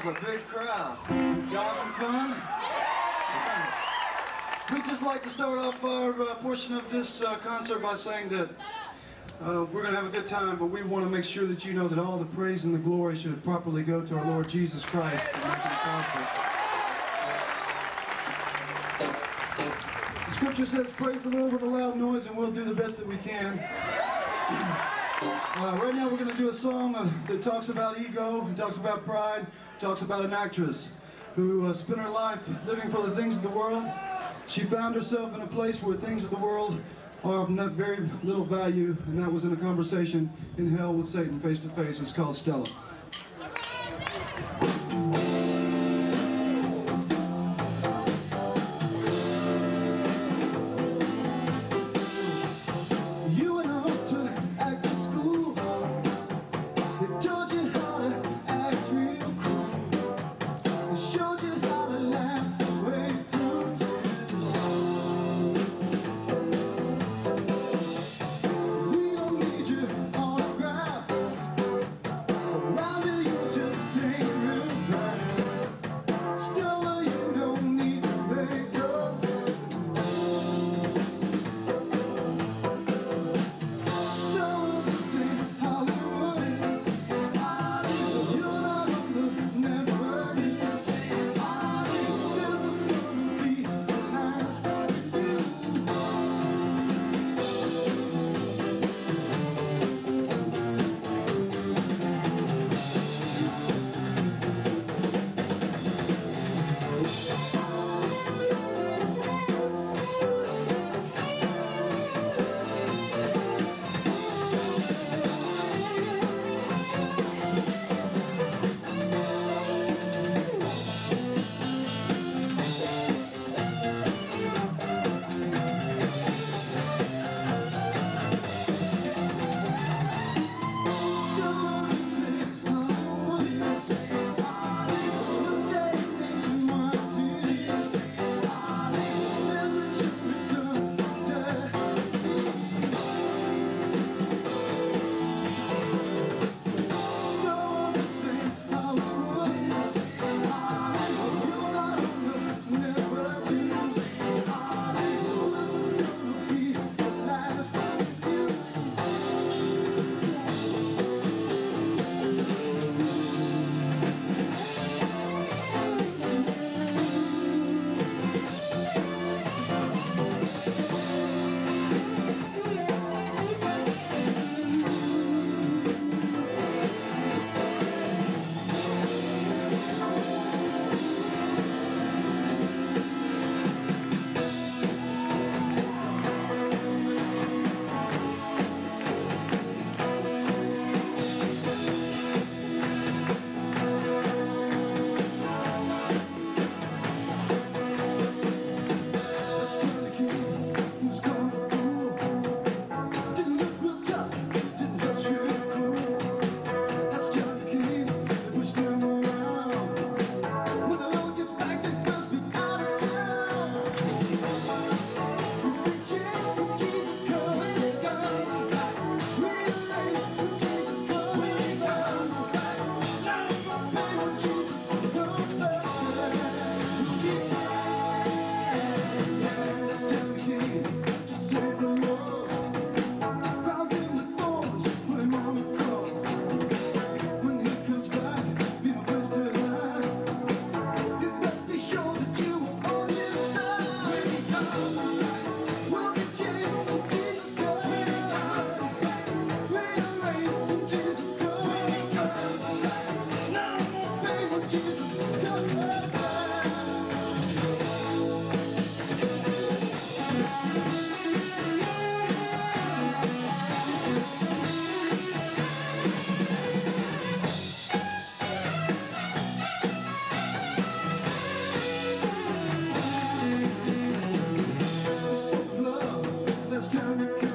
Is a big crowd. Y'all having fun? We'd just like to start off our uh, portion of this uh, concert by saying that uh, we're going to have a good time, but we want to make sure that you know that all the praise and the glory should properly go to our Lord Jesus Christ for making it possible. The scripture says, praise the Lord with a loud noise, and we'll do the best that we can. Uh, right now we're going to do a song uh, that talks about ego, it talks about pride, talks about an actress who uh, spent her life living for the things of the world. She found herself in a place where things of the world are of not very little value, and that was in a conversation in hell with Satan face to face. It's called Stella.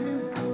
you.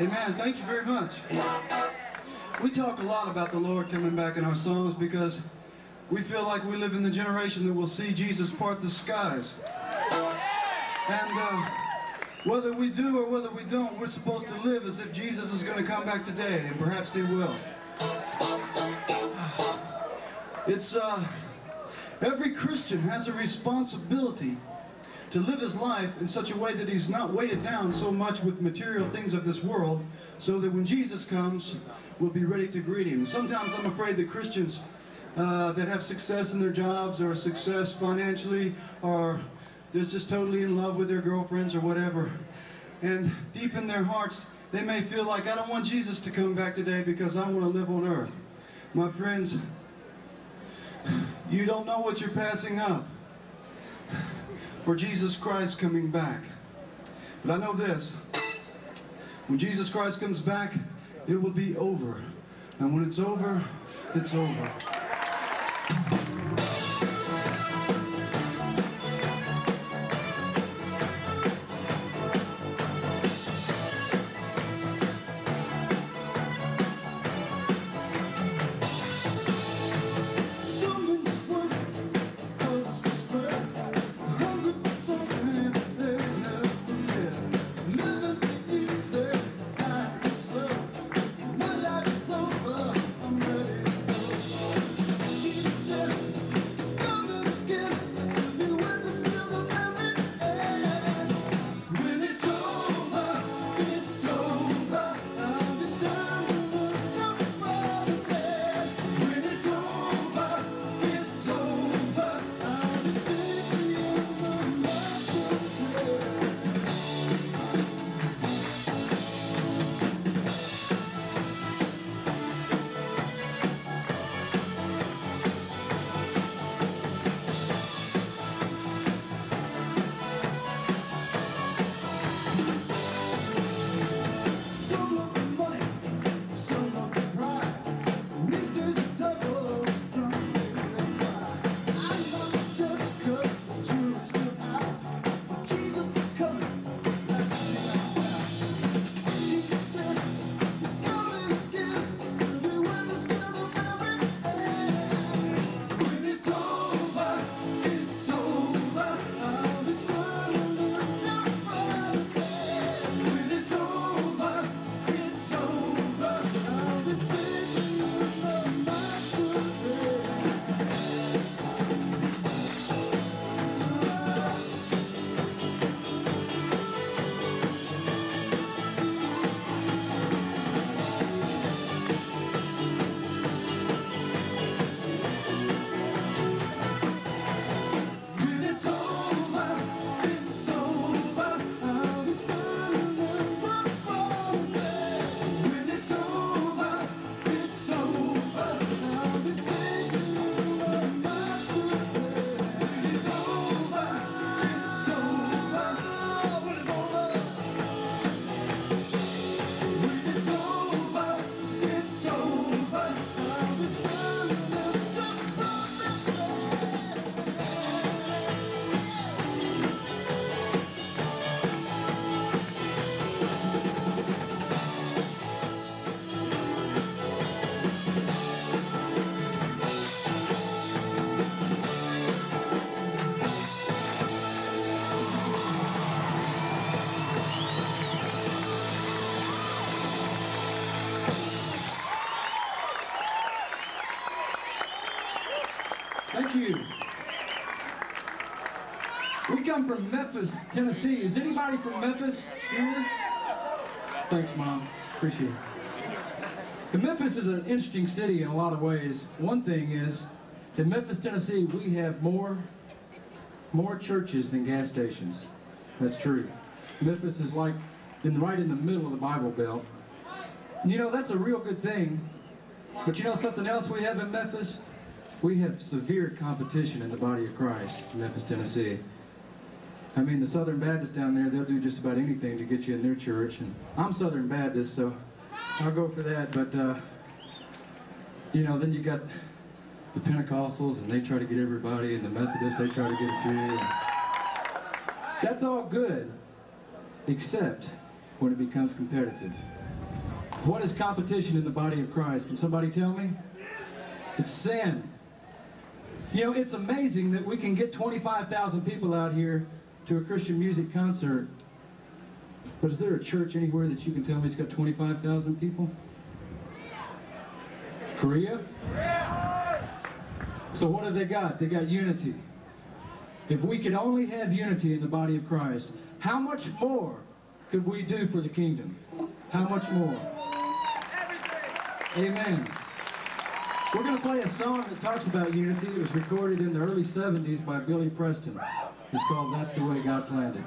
Amen. Thank you very much. We talk a lot about the Lord coming back in our songs because we feel like we live in the generation that will see Jesus part the skies. And uh, whether we do or whether we don't, we're supposed to live as if Jesus is going to come back today, and perhaps he will. It's, uh, every Christian has a responsibility to live his life in such a way that he's not weighted down so much with material things of this world, so that when Jesus comes, we'll be ready to greet him. Sometimes I'm afraid that Christians uh, that have success in their jobs or success financially or they're just totally in love with their girlfriends or whatever. And deep in their hearts, they may feel like, I don't want Jesus to come back today because I want to live on earth. My friends, you don't know what you're passing up for Jesus Christ coming back. But I know this. When Jesus Christ comes back, it will be over. And when it's over, it's over. From Memphis, Tennessee. Is anybody from Memphis here? Thanks, Mom. Appreciate it. Memphis is an interesting city in a lot of ways. One thing is, in Memphis, Tennessee, we have more, more churches than gas stations. That's true. Memphis is like in, right in the middle of the Bible Belt. And you know, that's a real good thing. But you know something else we have in Memphis? We have severe competition in the body of Christ Memphis, Tennessee. I mean, the Southern Baptists down there, they'll do just about anything to get you in their church. And I'm Southern Baptist, so I'll go for that. But, uh, you know, then you got the Pentecostals, and they try to get everybody, and the Methodists, they try to get a few. That's all good, except when it becomes competitive. What is competition in the body of Christ? Can somebody tell me? It's sin. You know, it's amazing that we can get 25,000 people out here to a Christian music concert. But is there a church anywhere that you can tell me it's got 25,000 people? Korea? So what have they got? They got unity. If we could only have unity in the body of Christ, how much more could we do for the kingdom? How much more? Amen. We're going to play a song that talks about unity. It was recorded in the early 70s by Billy Preston. It's called That's the Way God Planned It.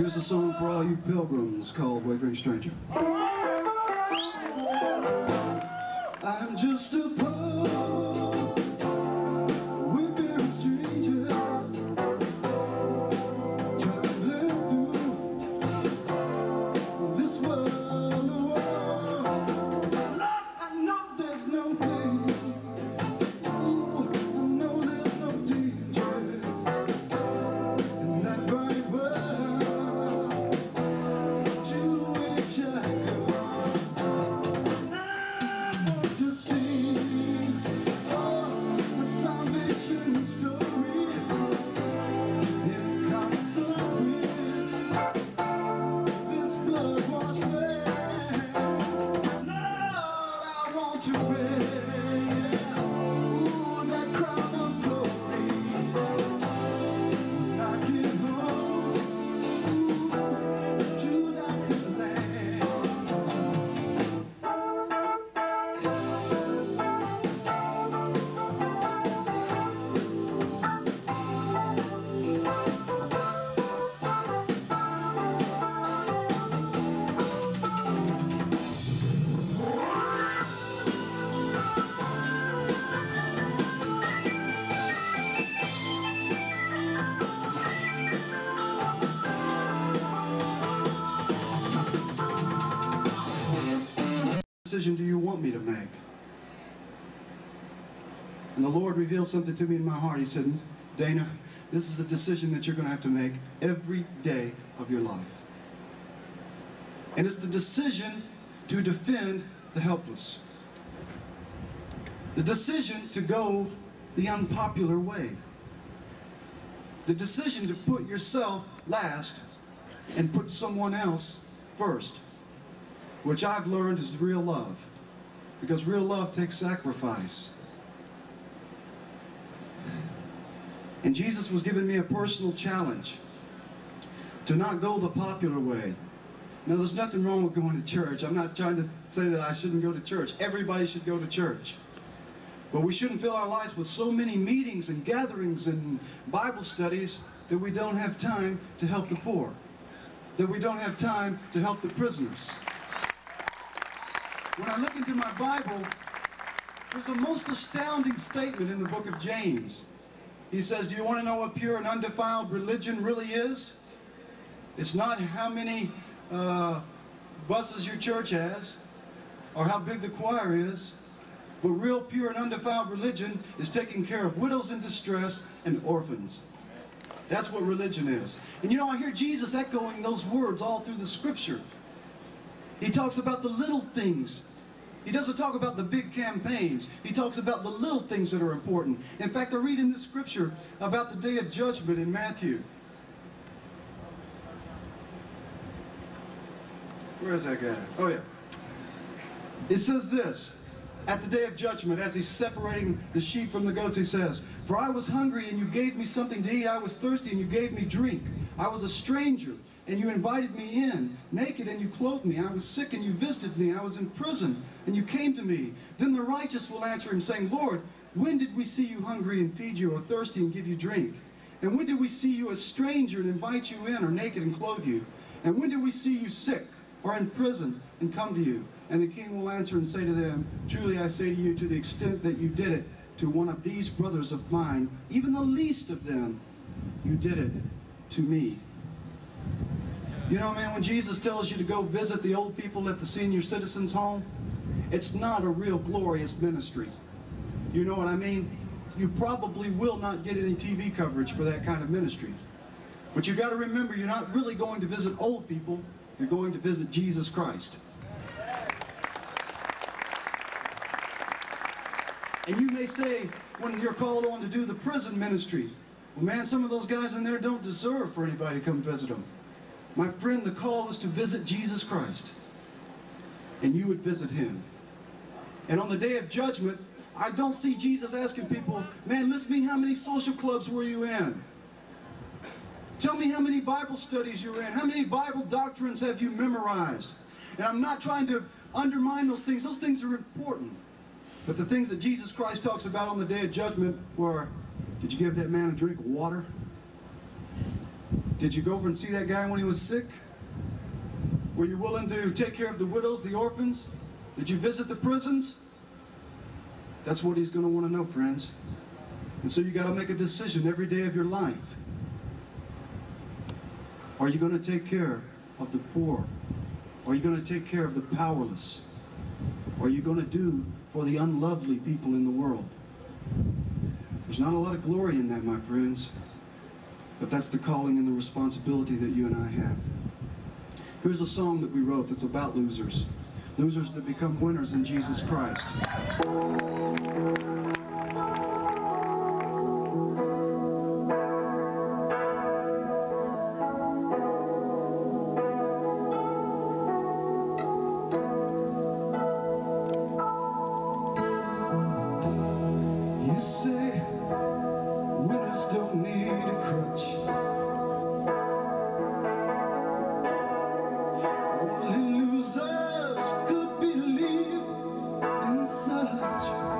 Here's a song for all you pilgrims called Wayfaring Stranger. Lord revealed something to me in my heart. He said, Dana, this is a decision that you're going to have to make every day of your life. And it's the decision to defend the helpless. The decision to go the unpopular way. The decision to put yourself last and put someone else first, which I've learned is real love. Because real love takes sacrifice. And Jesus was giving me a personal challenge to not go the popular way. Now, there's nothing wrong with going to church. I'm not trying to say that I shouldn't go to church. Everybody should go to church. But we shouldn't fill our lives with so many meetings and gatherings and Bible studies that we don't have time to help the poor, that we don't have time to help the prisoners. When I look into my Bible, there's a most astounding statement in the book of James. He says, do you want to know what pure and undefiled religion really is? It's not how many uh, buses your church has or how big the choir is. But real pure and undefiled religion is taking care of widows in distress and orphans. That's what religion is. And you know, I hear Jesus echoing those words all through the scripture. He talks about the little things. He doesn't talk about the big campaigns. He talks about the little things that are important. In fact, I read in the scripture about the day of judgment in Matthew. Where is that guy? Oh, yeah. It says this. At the day of judgment, as he's separating the sheep from the goats, he says, For I was hungry, and you gave me something to eat. I was thirsty, and you gave me drink. I was a stranger, and you invited me in. Naked, and you clothed me. I was sick, and you visited me. I was in prison, and you came to me. Then the righteous will answer him, saying, Lord, when did we see you hungry and feed you, or thirsty and give you drink? And when did we see you a stranger and invite you in, or naked and clothe you? And when did we see you sick, or in prison, and come to you? And the king will answer and say to them, Truly I say to you, to the extent that you did it to one of these brothers of mine, even the least of them, you did it to me. You know, man, when Jesus tells you to go visit the old people at the senior citizens home, it's not a real glorious ministry. You know what I mean? You probably will not get any TV coverage for that kind of ministry. But you got to remember, you're not really going to visit old people, you're going to visit Jesus Christ. And you may say, when you're called on to do the prison ministry, well, man, some of those guys in there don't deserve for anybody to come visit them. My friend, the call is to visit Jesus Christ. And you would visit him. And on the day of judgment, I don't see Jesus asking people, man, list me how many social clubs were you in? Tell me how many Bible studies you're in. How many Bible doctrines have you memorized? And I'm not trying to undermine those things. Those things are important. But the things that Jesus Christ talks about on the day of judgment were, did you give that man a drink of water? Did you go over and see that guy when he was sick? Were you willing to take care of the widows, the orphans? Did you visit the prisons? That's what he's going to want to know, friends. And so you got to make a decision every day of your life. Are you going to take care of the poor? Are you going to take care of the powerless? Are you going to do for the unlovely people in the world? There's not a lot of glory in that, my friends. But that's the calling and the responsibility that you and I have. Here's a song that we wrote that's about losers. Losers that become winners in Jesus Christ. Such.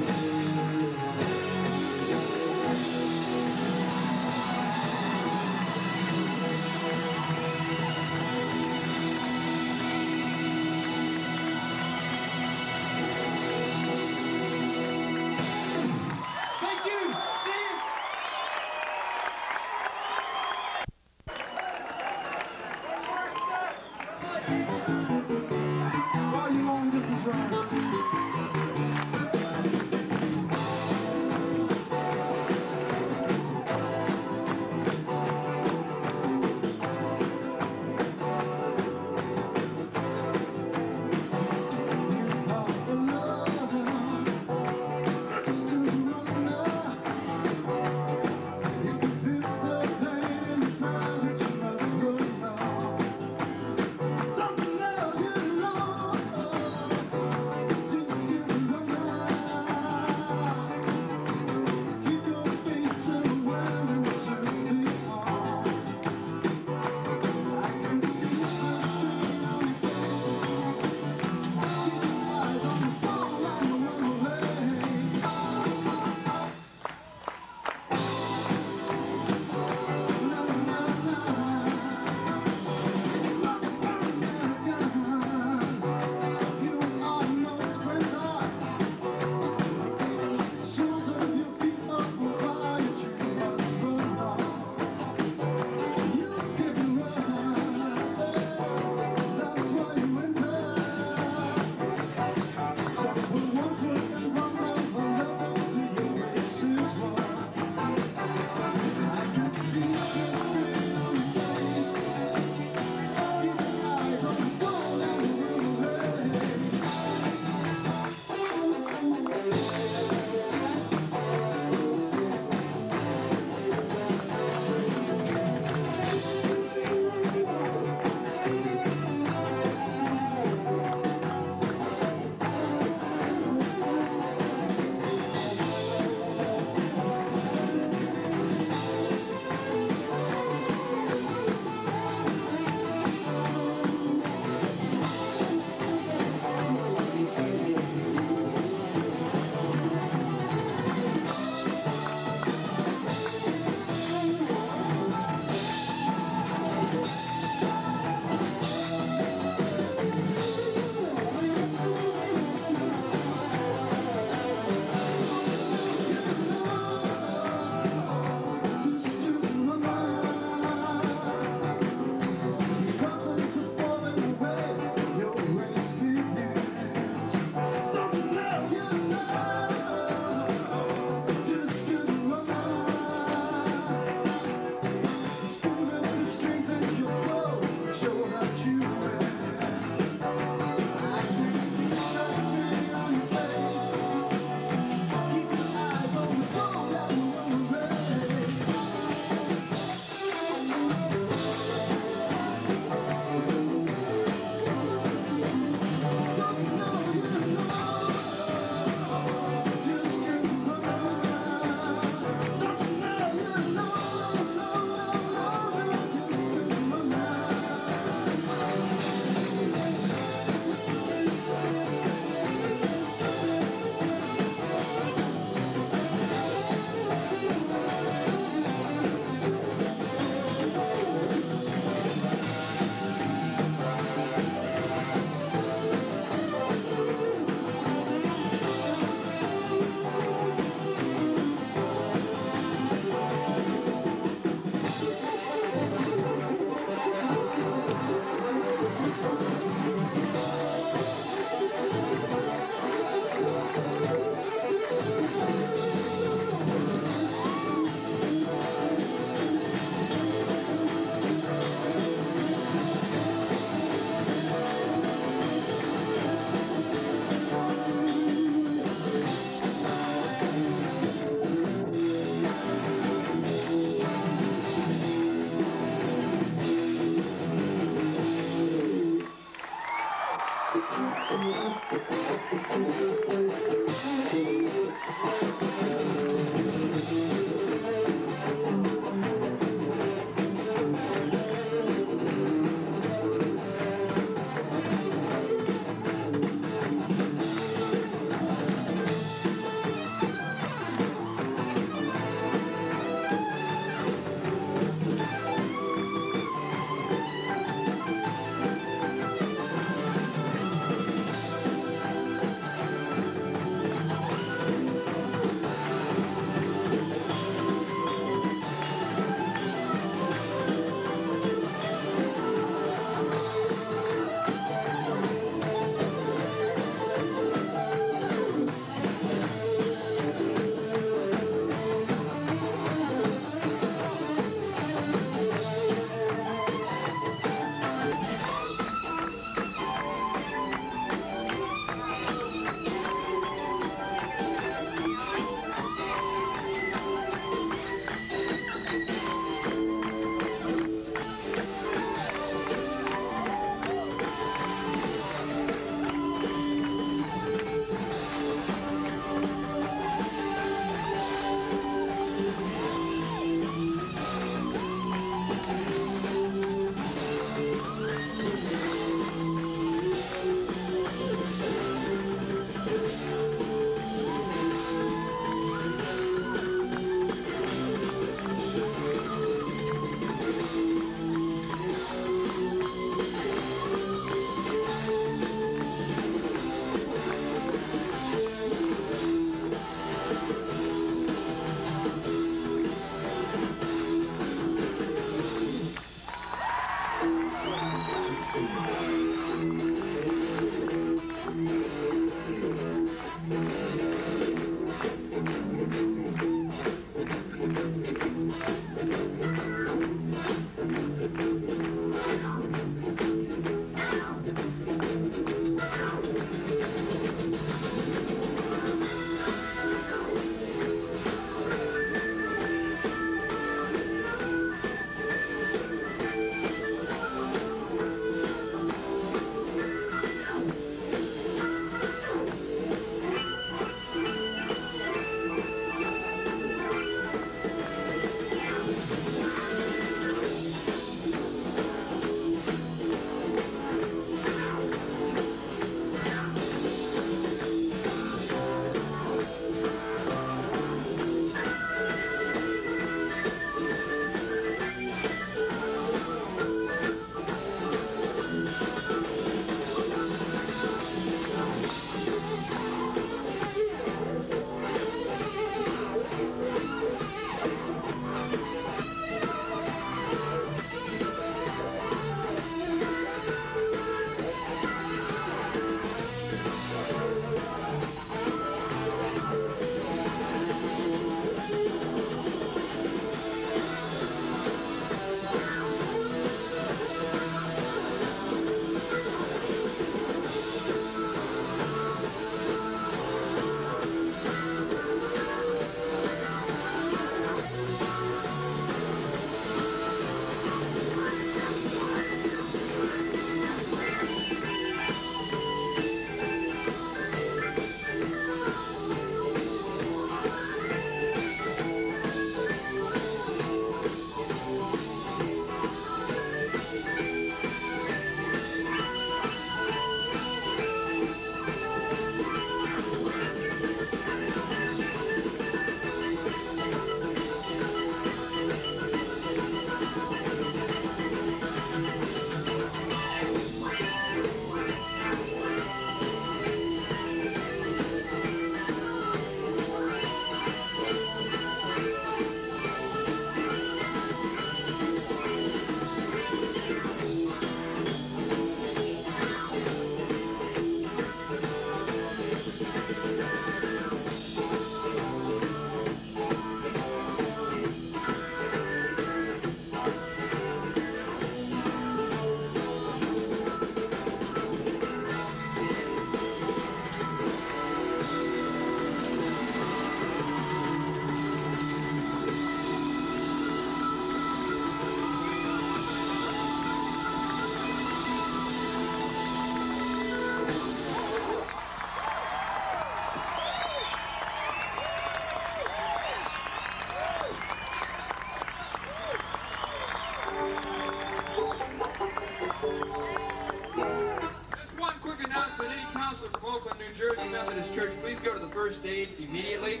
First aid immediately.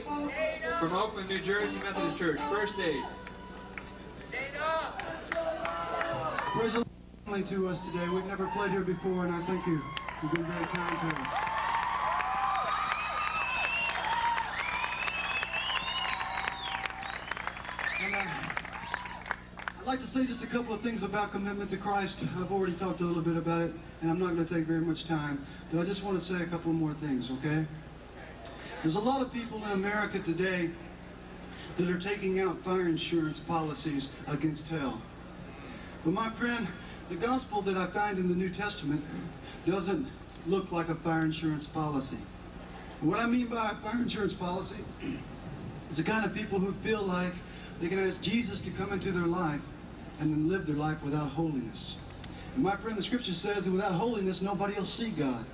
From Oakland, New Jersey Methodist Church, first aid. Lord to us today. We've never played here before, and I thank you. You've been very kind to us. Uh, I'd like to say just a couple of things about commitment to Christ. I've already talked a little bit about it, and I'm not going to take very much time, but I just want to say a couple more things, okay? There's a lot of people in America today that are taking out fire insurance policies against hell. But my friend, the gospel that I find in the New Testament doesn't look like a fire insurance policy. What I mean by a fire insurance policy is the kind of people who feel like they can ask Jesus to come into their life and then live their life without holiness. And my friend, the scripture says that without holiness, nobody will see God.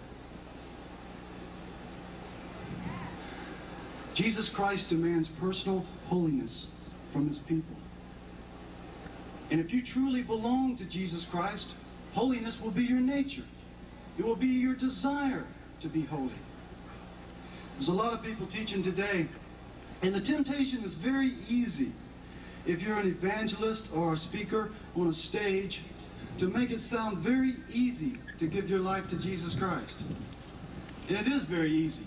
Jesus Christ demands personal holiness from his people. And if you truly belong to Jesus Christ, holiness will be your nature. It will be your desire to be holy. There's a lot of people teaching today, and the temptation is very easy if you're an evangelist or a speaker on a stage to make it sound very easy to give your life to Jesus Christ. And it is very easy.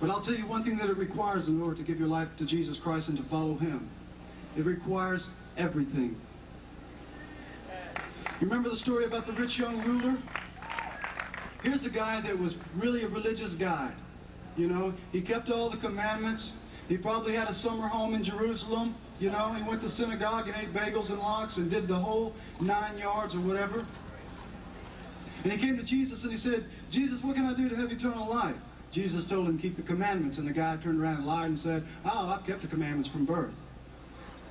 But I'll tell you one thing that it requires in order to give your life to Jesus Christ and to follow Him. It requires everything. You remember the story about the rich young ruler? Here's a guy that was really a religious guy. You know, he kept all the commandments. He probably had a summer home in Jerusalem. You know, he went to synagogue and ate bagels and lox and did the whole nine yards or whatever. And he came to Jesus and he said, Jesus, what can I do to have eternal life? Jesus told him, keep the commandments. And the guy turned around and lied and said, oh, I've kept the commandments from birth.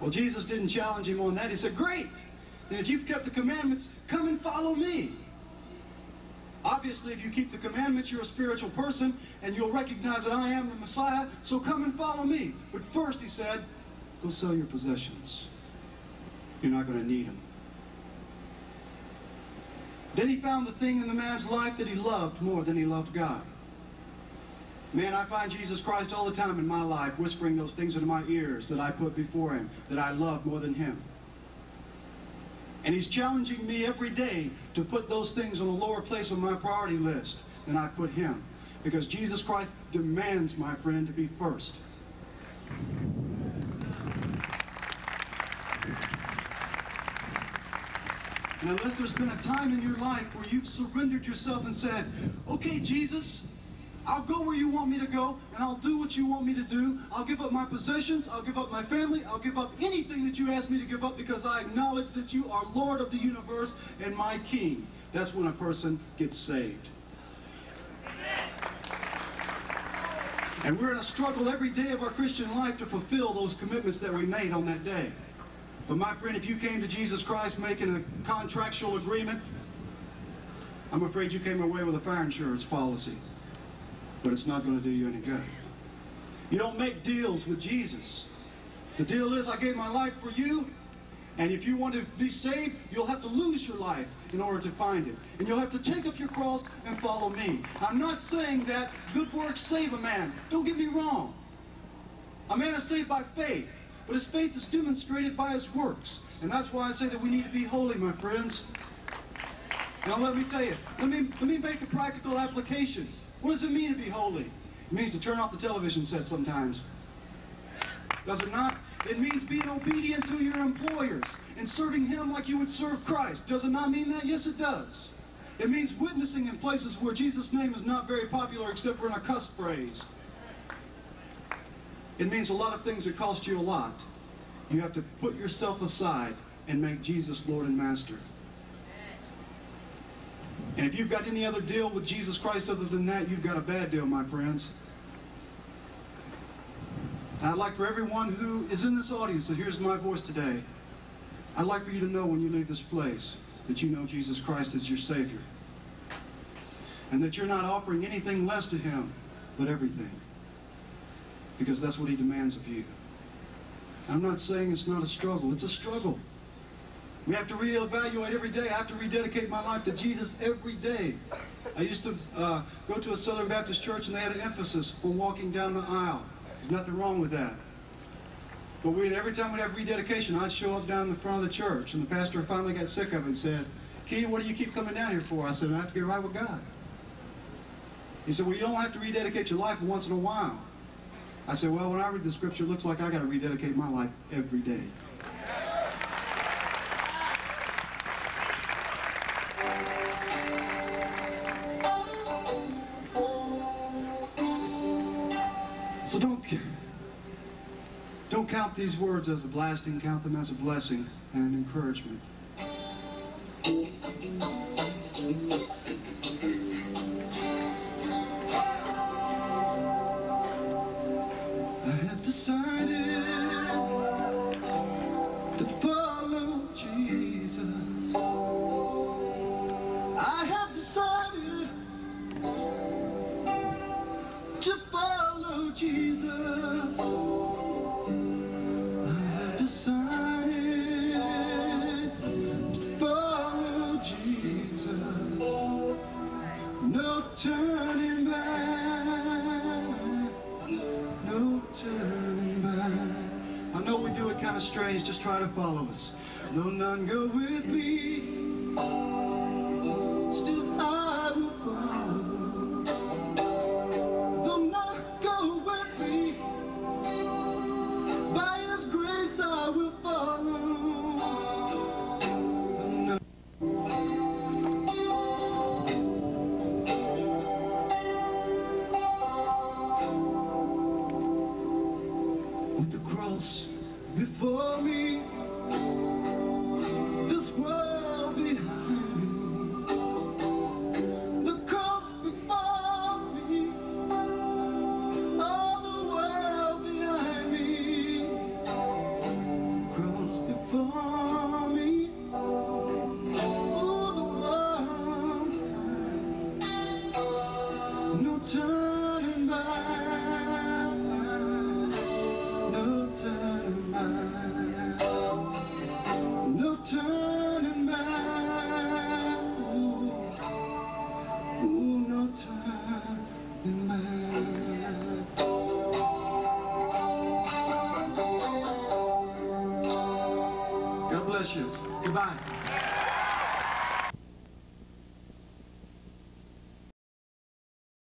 Well, Jesus didn't challenge him on that. He said, great. Then if you've kept the commandments, come and follow me. Obviously, if you keep the commandments, you're a spiritual person, and you'll recognize that I am the Messiah, so come and follow me. But first, he said, go sell your possessions. You're not going to need them. Then he found the thing in the man's life that he loved more than he loved God. Man, I find Jesus Christ all the time in my life whispering those things into my ears that I put before him, that I love more than him. And he's challenging me every day to put those things on a lower place on my priority list than I put him. Because Jesus Christ demands, my friend, to be first. And unless there's been a time in your life where you've surrendered yourself and said, okay, Jesus, I'll go where you want me to go, and I'll do what you want me to do. I'll give up my possessions. I'll give up my family. I'll give up anything that you ask me to give up because I acknowledge that you are Lord of the universe and my King. That's when a person gets saved. And we're in a struggle every day of our Christian life to fulfill those commitments that we made on that day. But my friend, if you came to Jesus Christ making a contractual agreement, I'm afraid you came away with a fire insurance policy but it's not going to do you any good. You don't make deals with Jesus. The deal is I gave my life for you, and if you want to be saved, you'll have to lose your life in order to find it. And you'll have to take up your cross and follow me. I'm not saying that good works save a man. Don't get me wrong. A man is saved by faith, but his faith is demonstrated by his works. And that's why I say that we need to be holy, my friends. Now let me tell you, let me, let me make a practical application. What does it mean to be holy? It means to turn off the television set sometimes. Does it not? It means being obedient to your employers and serving him like you would serve Christ. Does it not mean that? Yes, it does. It means witnessing in places where Jesus' name is not very popular except for in a cuss phrase. It means a lot of things that cost you a lot. You have to put yourself aside and make Jesus Lord and Master. And if you've got any other deal with Jesus Christ other than that, you've got a bad deal, my friends. And I'd like for everyone who is in this audience that hears my voice today, I'd like for you to know when you leave this place that you know Jesus Christ is your Savior. And that you're not offering anything less to Him, but everything. Because that's what He demands of you. I'm not saying it's not a struggle. It's a struggle. We have to reevaluate every day. I have to rededicate my life to Jesus every day. I used to uh, go to a Southern Baptist church and they had an emphasis on walking down the aisle. There's nothing wrong with that. But we, every time we'd have rededication, I'd show up down in the front of the church, and the pastor finally got sick of it and said, Key, what do you keep coming down here for? I said, I have to get right with God. He said, well, you don't have to rededicate your life once in a while. I said, well, when I read the scripture, it looks like I got to rededicate my life every day. These words as a blasting, count them as a blessing and an encouragement. Strange, just try to follow us. Though none go with me,